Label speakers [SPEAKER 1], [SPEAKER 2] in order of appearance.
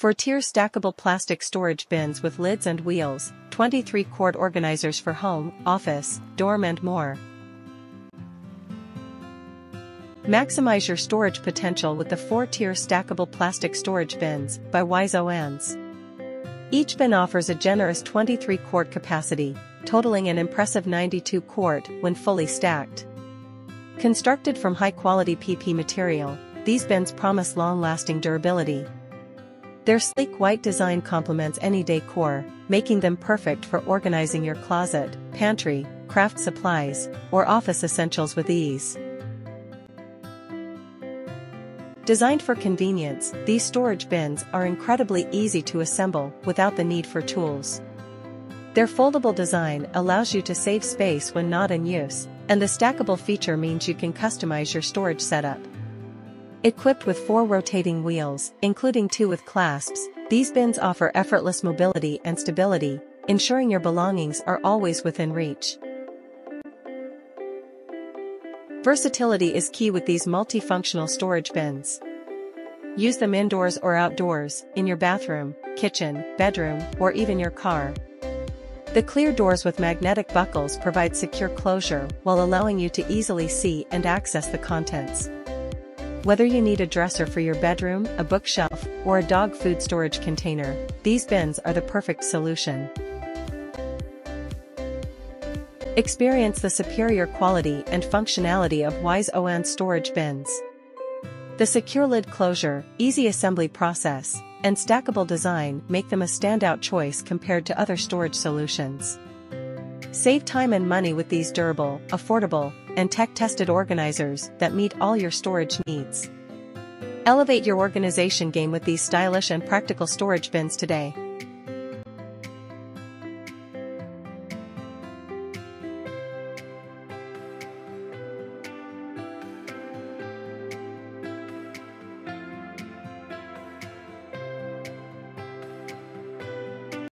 [SPEAKER 1] 4-tier stackable plastic storage bins with lids and wheels, 23-quart organizers for home, office, dorm and more. Maximize your storage potential with the 4-tier stackable plastic storage bins by Wise Oannes. Each bin offers a generous 23-quart capacity, totaling an impressive 92 quart when fully stacked. Constructed from high-quality PP material, these bins promise long-lasting durability. Their sleek white design complements any decor, making them perfect for organizing your closet, pantry, craft supplies, or office essentials with ease. Designed for convenience, these storage bins are incredibly easy to assemble without the need for tools. Their foldable design allows you to save space when not in use, and the stackable feature means you can customize your storage setup. Equipped with four rotating wheels, including two with clasps, these bins offer effortless mobility and stability, ensuring your belongings are always within reach. Versatility is key with these multifunctional storage bins. Use them indoors or outdoors, in your bathroom, kitchen, bedroom, or even your car, the clear doors with magnetic buckles provide secure closure while allowing you to easily see and access the contents. Whether you need a dresser for your bedroom, a bookshelf, or a dog food storage container, these bins are the perfect solution. Experience the superior quality and functionality of Wise Oannes storage bins. The secure lid closure, easy assembly process, and stackable design make them a standout choice compared to other storage solutions. Save time and money with these durable, affordable, and tech-tested organizers that meet all your storage needs. Elevate your organization game with these stylish and practical storage bins today.